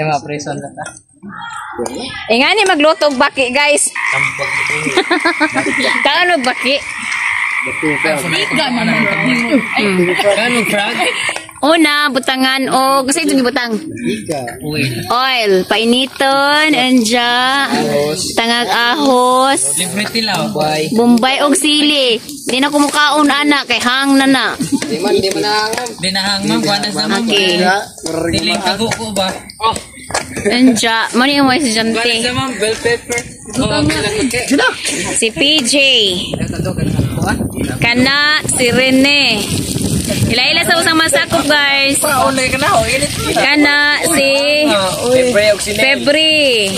Mga prison na ta. Eh nga ni magluto og baki guys. Kaano baki? Kano frog? Una, butangan o kasi ito butang. Uy. Oil, painiton, anja, tangag ahos, Libre tilaw. Bye. bumbay og sili. Di na kumukaon ana kay hang na na. Dinahang ma'am. Kuha na sa ma'am. Okay. Diling kago ko ba? Oh. Anja, Kuha na sa estudyante. ma'am. Bell pepper. Oh, malaki. Si PJ. Kana, si Rene. Ila-ila sa usang masakop guys. Paulay ka na. Oh, init. Kana, si. Febri.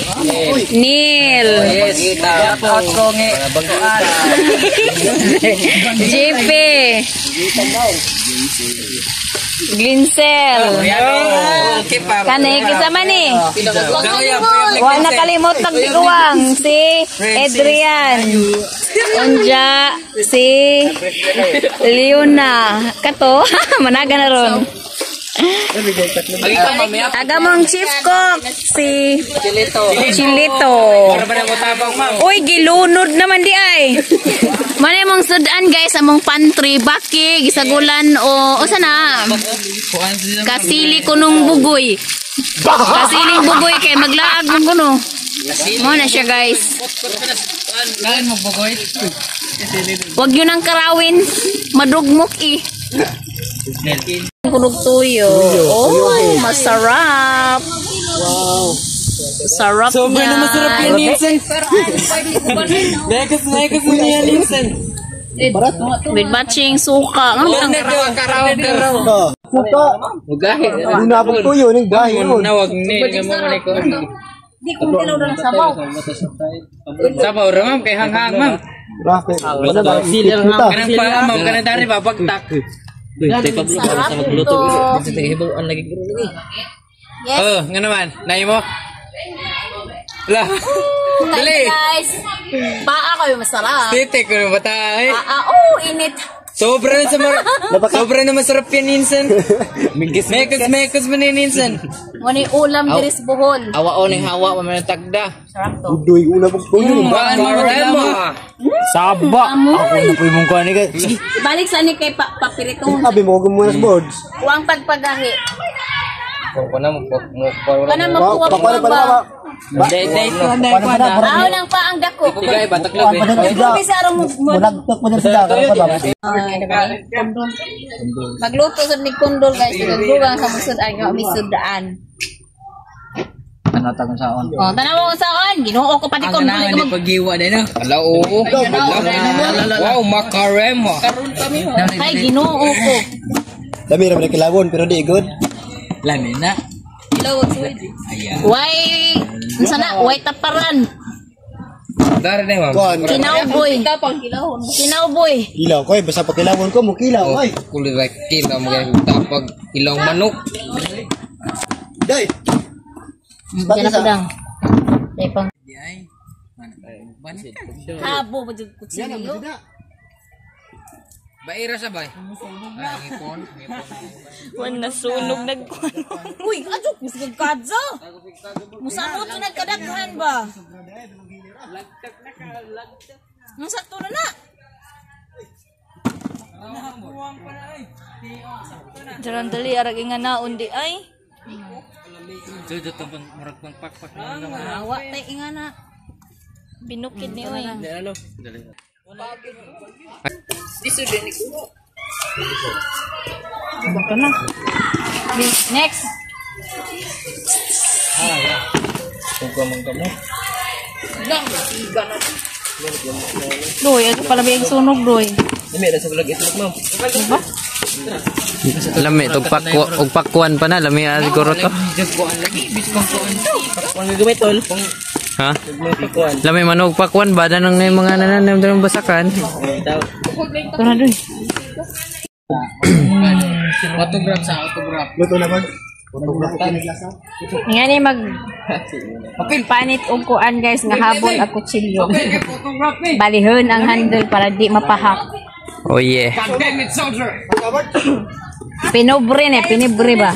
Neil. Ko ngi. JP. Glinsel. Okay pa. Kanay kasama ni. Wa nakalimot ng tiguang si Adrian. Unja si Leona. Kato, managa na ron. Agi ka mamaya. Aga mong chief cook si Chilito. Chilito. Uy, gilunod naman di ay. Manay mong sudan guys among pantry baki gisagulan o o sana kasili kunong bugoy. Kasiling bugoy kay maglaag mo kuno. Mo na siya guys. Kain mo bugoy. Huwag yun ang karawin. Madugmok eh. Kunog tuyo. Oh, masarap. Wow. Sarap Sobrang na masarap yan, Nielsen. Nekas, nekas mo niya, Nielsen. With matching suka. Ang Lang na daw, karawin na raw. Suka. Mugahi. Una pong tuyo, ning yun. Nawag ni, mo ni ko. Di ko na sabaw. Sabaw ra, ma'am, kay hanghang, ma'am. Rafi. Wala ba? Kanang pa, ma'am, kanang dari, babagtak. Sarap ito. Yes. Oh, nga naman, nayo mo? Lah, dali. guys. Paa kayo masarap. Titik ko na bata, eh. Paa, oh, init. Sobra na sa mar... Sobra na masarap yan, Ninsen. Mekas, mekas mo ni Ninsen. Ngunit ulam diris buhol. Awa o ning hawa, mamaya tagda. Sarap to. Udoy, una tuyo. ning Baan mo mo Saba. Ako na po yung kuha ni. Sige. Balik sa ni kay pa papirito. Sabi mo, huwag mo muna sa boards. Huwag pagpagahi. Ko na mo mo Kana makuha ko pa na ba? ba? Na? Aw nang pa ang dako. Tigay batak labi. Na? Bisa mo. Mo na sila. Ba? Magluto sa ni kundol guys. Dugang sa musud ay nga misudaan. Ano ta kung saon? Oh, tanaw mo saan? Ginoo ko pati kundol ko mag pagiwa din no. Ala oo. Wow, makarema. Ay ginoo ko. Dami ang kilawon, pero di good. Lami na. Why sana why taparan? Dari na ma'am. Kuhan. Kinauboy. Kinauboy. Kilaw ko eh. Basta pag kilawon ko, mo kilaw. Ay. Kulit like kila mo kaya tapag ilong manok. Day. Diyan ako dang. Dai pang habo ba jud kutsilyo? Baira sa bay. Ay, ngipon. Wan nasunog nagkuan. Uy, adyo mis kadza. Musanot na nagkadaghan ba? Musa to na na. Jaran dali arag nga naon di ay. Jojo to pang murag pang pakpak na naman. Awa tay inga na. Binukid ni oy. Ano? Dali. Baka na. Next. Kung ka mong kamo. Doy, ito pala may sunog doy. Lami ra sa vlog itlog ma'am. Lami og pakwa og pakwan pa na lami ah, siguro to. Just kuan lagi bis kong kuan. Pakwan gamit tol. Ha? Pakwan. Lami man og pakwan bada nang may mga nananam ng basakan. Ito na doy. Autograph sa autograph. Luto naman. Nga ni mag panit og kuan guys nga habol ang kutsilyo. Balihon ang handle para di mapahak. Oh yeah. Pinobre ne, pinibre ba?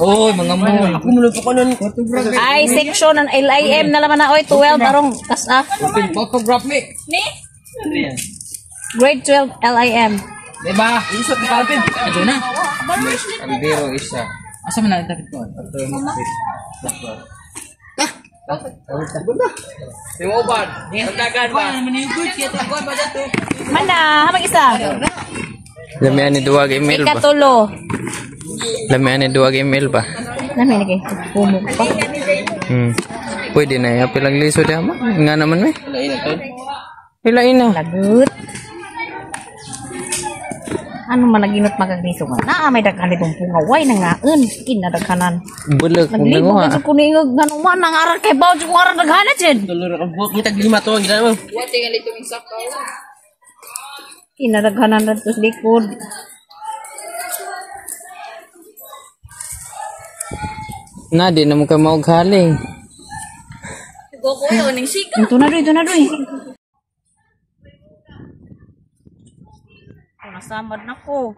Oy, mga mo. Ako mo po ko nun. Ay, section ng LIM na laman na, oy, 12, arong, tas ah. Photograph me. Grade 12 LIM. Diba? Isot ka kapit. Ito na. Kaldero isa. Asa man na ito ko? Dito? Mana, hamag isa. Lamian ni duwag email ba? Ikatulo. Lamian ni duwag email ba? Nami na kayo, pumuk pa. Hmm. Pwede na ya pilang liso di ama. Nga naman may. Lain ito. Ila ina. Lagut. Ano man naginot magagriso nga? Naa may daghan itong pungaway na nga un. Kinadaghanan. Bulag kung Naglibog nanguha. ito ko ningog ganun man nang aral kay bawo kung aral daghanan dyan. Tulur ka buok kita lima to ang ginawa mo. Kinadaghanan na ito sa likod. Na di na mo ka maughaling. Ito na doy, ito na doy. Nasamad na ko.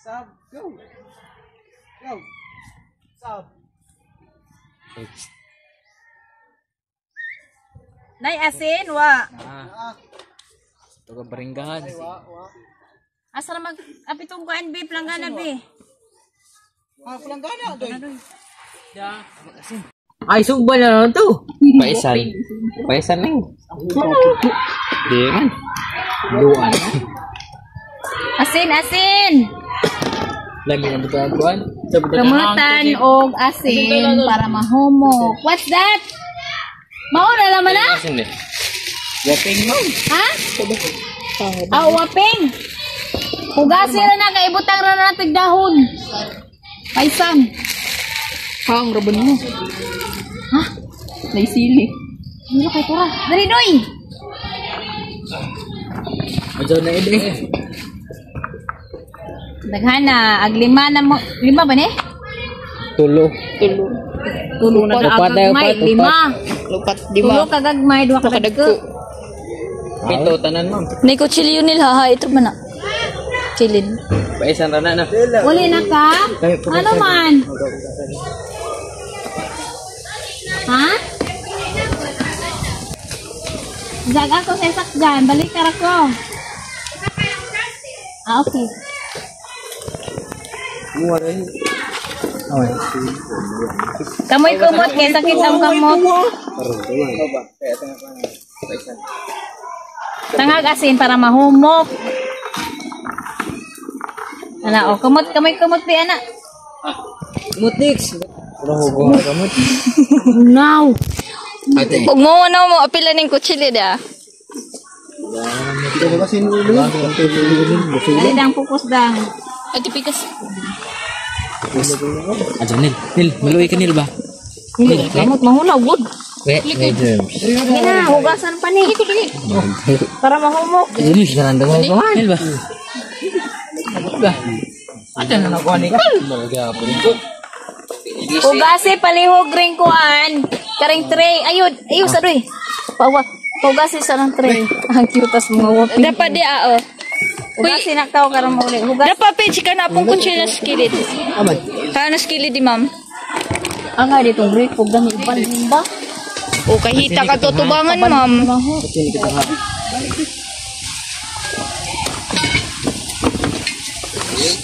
Sab. Go. Go. Sab. Nay asin wa. Ito ka baringgahan. Asa na mag apitong kuan bi planggana bi. Ah, pulang gana doy. Ay, suba na lang to. Paisan. Paisan yun. Di man. Luan. Asin asin. Lagi na ang kuan. Kamutan og asin para mahumok. What's that? Mao na laman na? Asin di. Yaping mo. Ha? Ah, waping. Hugasin na na, kaibutang na na natig dahon. Paisan. Pang rabon mo. Ha? Naisili. Ano kay tura? Dali, doy. Madyo na ide. Daghana, ag lima na mo. Lima ba ni? Tulo. Tulo na Upat, agagmay. Upat, upat. Lima. Lupat Tulo kagagmay, duha kadagko. Pito tanan ma'am. May kutsilyo nila ha, ito man na. Kilin. Paisan na na. Uli na ka? Ano man? Ha? Jag ako sa sakyan. Balik ka ako. Ah, okay. Kamoy kumot kay sakit ang kamot. Tangag asin para mahumok. Ana, oh, kumot, kamoy kumot di ana. Mutix. Now. Huwag mo ano mo apila ng kutsilyo da. Dali dang pukus dang. Ati pikas. Adyo nil. Nil, maluwi ka nil ba? Hindi, kamot mahulaw, good. Wait, wait. Sige na, hugasan pa ni. Para mahumok. Adyo nil, saranda mo ka Nil ba? Ba? Adyo na nakuha ni ka. Malaga po rin ko. Hugasi palihog ring kuan. Karing tray. Ayun, ayun sa doy. Pawa. Hugasi sa ng tray. Ang cute as mga waping. Dapat di ah, oh. Hugasi na tao karon mo ulit. Hugas. Dapat page ka na pong kutsilyo na skilid. Amad. Ha, na skilid di ma'am. Ang nga ditong break. Huwag dami ipan ba? O kahita ka tutubangan ma'am.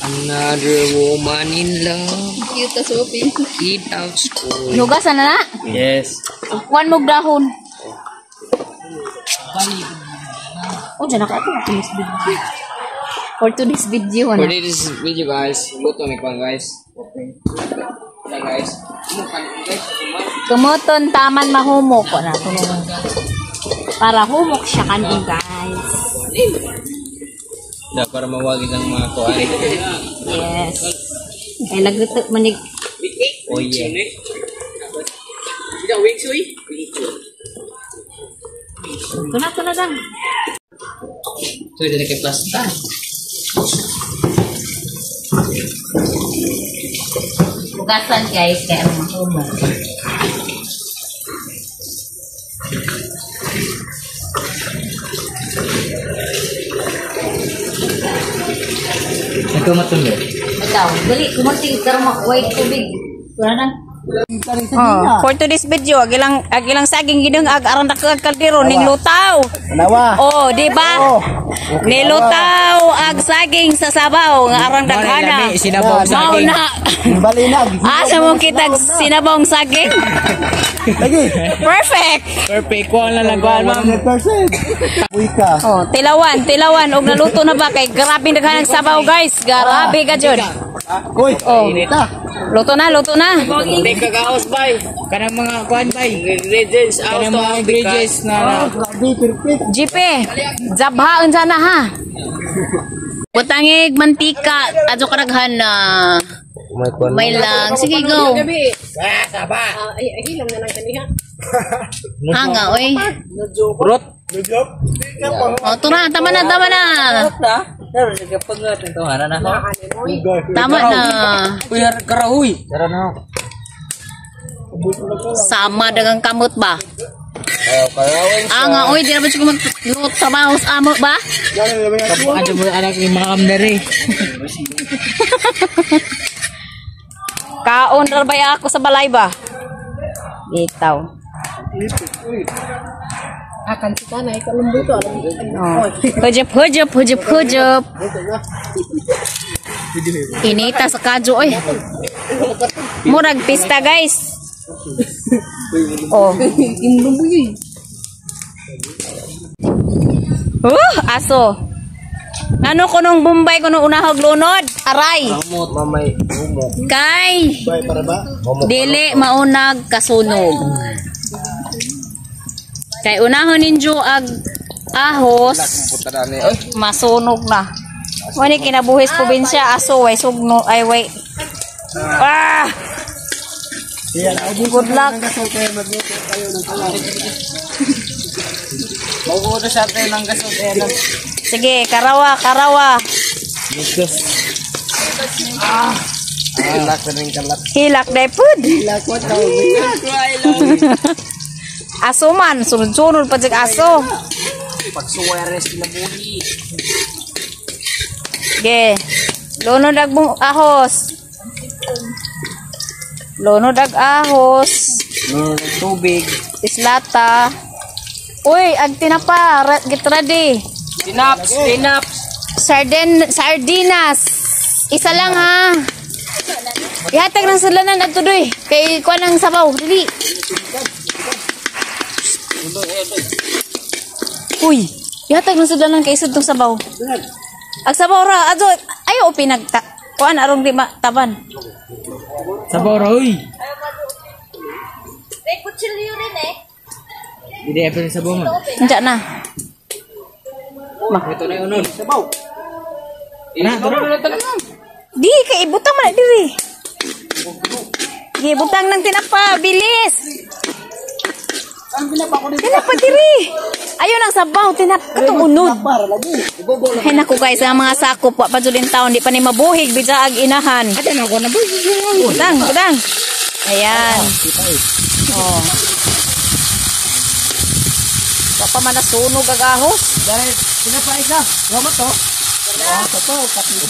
Another woman in love. Cute as whooping. Keep out school. Hugasan na na. Yes. Kuan mog dahon. Oh, dyan ako. Ito today's video. For today's video, For ano? this video guys, luto ni Kwan guys. Okay. Yeah guys. Mukan guys. Kumuton taman mahumok ko na tulungan. Para humok siya kanin, guys. Da para mawagin ang mga kuwari. Yes. Ay, lagutok manig. Oh yeah. Ito na, ito na lang. So ito na kay gắt lên gậy kẹo mà hư mình Ikaw matulog. Ikaw, dali, kumunti, tara makuha yung tubig. Wala na. Oh, for today's video, agilang agilang saging gidong ag dako ag kaldero ning lutaw. Nawa. Oh, di ba? Nilutaw ag saging sa sabaw nga aron daghana. Sinabong Mao na. Balinag. Asa mo kita sinabong saging? Lagi. Perfect. Perfect. Kuha na lang kuha, ma'am. 100%. Uy ka. Oh, tilawan, tilawan og naluto na ba kay grabe daghan ang sabaw guys. Grabe ka jud. Uy. Oh. Luto na, luto na. Hindi ka kaos, bay. Kanang mga kuhan, bay. Ingredients. Kanang mga ingredients na... GP, zabhaon sana ha. Butangig mantika, adyo karaghan na. May lang. Sige, go. Hanga, oy. Rot. O, ito na. Tama na, tama na. Ito, ano na ako? Tama na. Uy, karahuy. Tara na. Sama dagang kamot ba? Ah, nga, oy. Di na ba siya maglut sa bahos amo ba? Kapag mo anak ni mga amneri. Kaon rabay ako sa balay ba? Bitaw. Akan si tanay, kalumbo to. Oh. Hujop, hujop, hujop, hujop. Inita sa kadyo, oy. Murag pista, guys. Oh. Uh, aso. Ano ko nung Bombay ko nung unahog lunod? Aray. Mamot, mamay. Umok. Kay. Bay, para ba? Dili maunag kasunog. Kay unahon ninyo ag ahos na masunog na. Wani kinabuhis probinsya aso way sugno ay way. Ah! Good luck. Bago ko sa atin ng gasot. Eh. Sige, karawa, karawa. Mikus. Ah. Alak na rin kalat. Hilak day food. aso man, sunod-sunod pa sig aso. Pagsuweres kinabuhi. Sige. Lunod ag bung- ahos. Lunod ag ahos. Nung tubig. Islata. Uy, ag tinapa, get ready. Sinaps, sinaps. Sarden, sardinas. Isa lang ha. Ihatag ng sulanan at tudoy. Kay kuha ng sabaw. Dili. Uy, ihatag ng sulanan kay isod tong sabaw. Ag sabaw ra, ato, ayo pinagta. Kuha na arong di taban. Sabaw ra, uy. May kutsilyo rin eh. Hindi, epe rin sabaw man. Nandiyan na. Ito na unod. Sabaw. Ina, ito na talaga. Di, kay ibutang man na diri. Di, butang ng tinapa, bilis. Tinapa diri. Ayun ang sabaw, tinap katong unod. Ay naku guys, ang mga sakop wa pa julin taon di pa ni mabuhig bidya ag inahan. Ate na na ba? Budang, budang. Ayan. Oh. Wa pa man nasunog ag ahos. Dahil, sinapa isa. Lama to.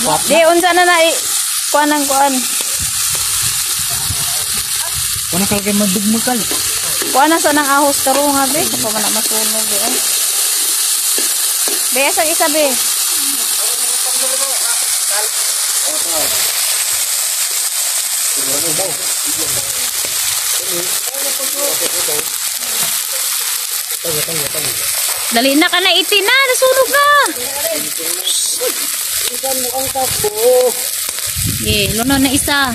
Upat. Di unsa na na i kuan ang kuan. Kung nakalagay madugmukal. Kuha na sa nang ahos karong ha, be. Man na masunog, be. Ay. Be, asa isa, be. Dali na ka na, itin na, nasunog na. Okay, luno na isa.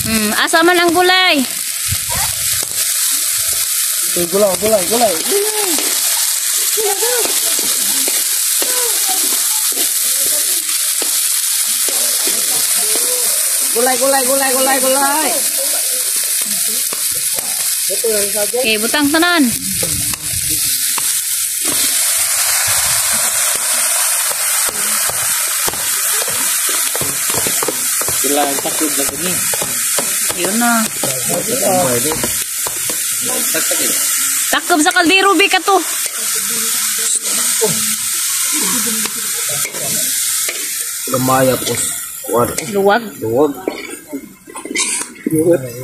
Hmm, asa man ang gulay? Uy, gulay, gulay, gulay. Gulay, gulay, gulay, gulay, gulay. Okay, butang tanan. Ang takod na gani. Yun na. Takob sa kaldero, be ka to. Gamaya po. Luwag. Luwag.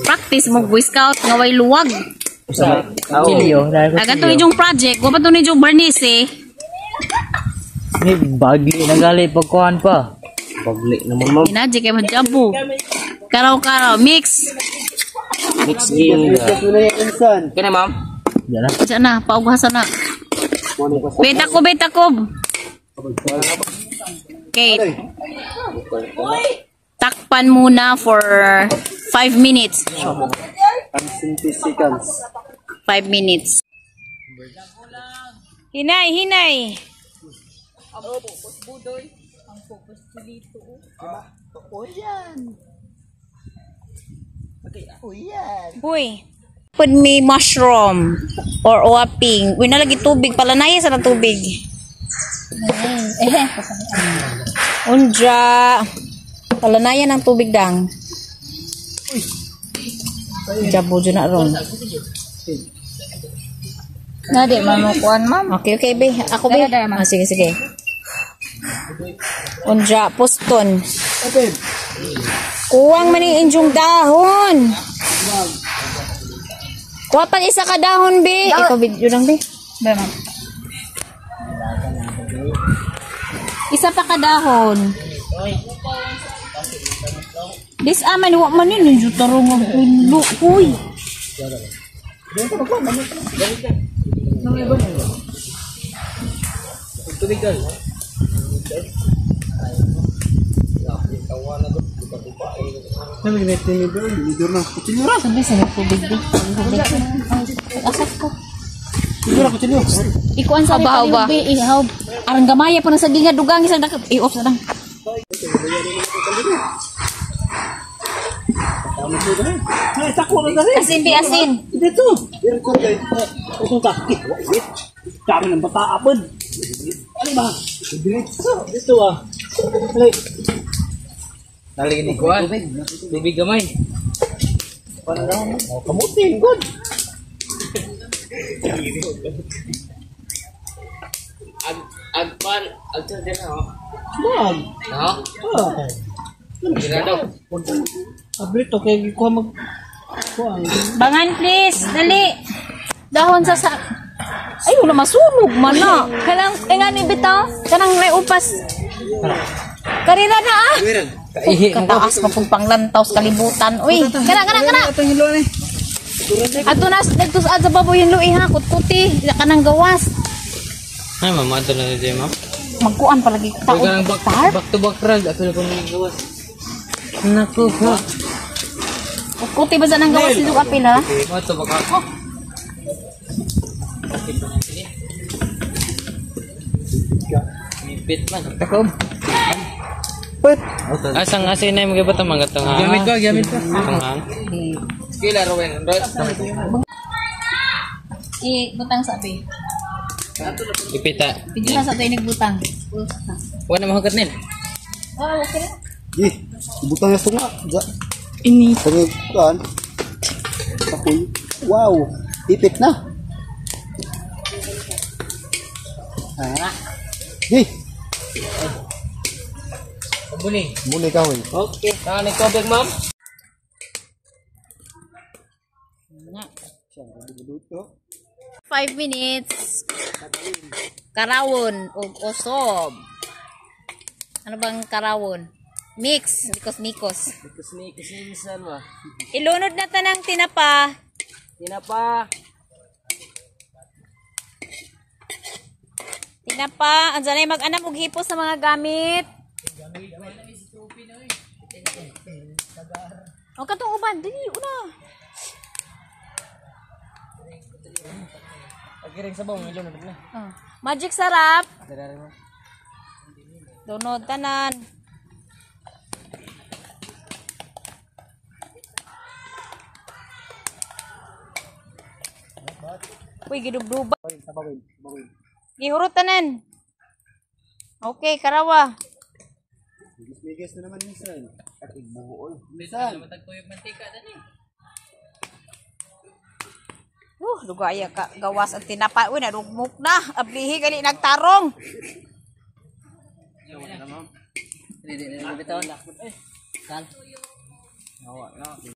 Practice mo Boy Scout nga way luwag. Sa Chilio. Aga to yung project, wa pa to ni yung barnis eh. May bagli na gali pagkuhan pa. Pagli naman ma'am. Inaji kay majabu. Karaw-karaw mix. Mix game. Kaya ma'am. Diyan na. Diyan na, paugasan na. Beta ko, beta ko. Okay. Takpan muna for 5 minutes. 5 minutes. Hinay, hinay. Uy. Put me mushroom or waping. Uy, nalagi tubig. Palanaya sa ng tubig. Unja. Palanaya ng tubig dang. Jabo dyan na ron. Nadi, mamukuan, ma'am. Okay, okay, be. Ako, be. Ah, sige, sige. Unja, poston. Kuwang man yung dahon. Kuha pang isa ka dahon, be. Ikaw, video lang, be. Ba, ma'am. Isa pa ka dahon. This aman, wa man yun. Yung jutarong ang pulo. Uy. Sabi sa mga tubig, be. Asas ko. Ikuan sa Haba, haba. be. Ihaw. Arang gamaya pa na sa ginga dugang isang dakap. I-off na lang. Asin, be, asin. Dami ng bata apod. Ano ba? Dito. Dito ah. Alay. Naligi ni kuhan. Tubig gamay. Oh, kamutin. Good. Ag agpan agtan din ha. Wag. Ha? Ah. Ginado. Abrito kay ko mag kuan. Bangan, please. Dali. Dahon sa sa... Ay, wala masunog man na. Kanang, eh nga ni Bita, kanang may upas. Karira na ah. Ihi. Kataas pa pong panglantaw sa kalibutan. Uy, kana, kana, kana. Ato na, nagtus sa baboy yung lu'i ha, kutkuti. Ila ka ng gawas. Ay, mama, ito na dito, ma'am. Magkuan palagi. Huwag ka nang back, back to back rag. Ato na kung gawas. Naku, ha. Kutkuti ba sa ng gawas dito apil ha? Back to back ako. Mipit man. Takob. Put. Asang asin na yung mga bata mga hang. Gamit ko, gamit ko. Itong hang. Kila, Rowen. I, butang sabi. Ipita. Pidyo na sa tayo nagbutang. Wala na mahugat nil. Oh, okay na. Eh, butang na sunga. Ini. Pag kuan. Akoy. Wow. Ipit na. Ah. Eh, Kabuni. Muli ka hoy. Okay. Saan ni tubig, ma'am? Five minutes. Karawon o osob. Ano bang karawon? Mix, because mikos. Tapos may kisimisan ba? Ilunod na tanang tinapa. Tinapa. Tinapa, andiyan ay mag-anam og hipos sa mga gamit. O katong uban, dili una. Pagiring sa bawang ilo na na. Oh. Magic sarap. Dunod tanan. Uy, gidubduba. Gihurot tanan. Okay, karawa. Bigas na naman minsan. At igbuol. Minsan. Matagtuyog mantika dani. Uh, lugaya ka gawas ang tinapa. Uy, narugmok na. Ablihi gali nagtarong. Ready na bitaw. Sal. Awa na.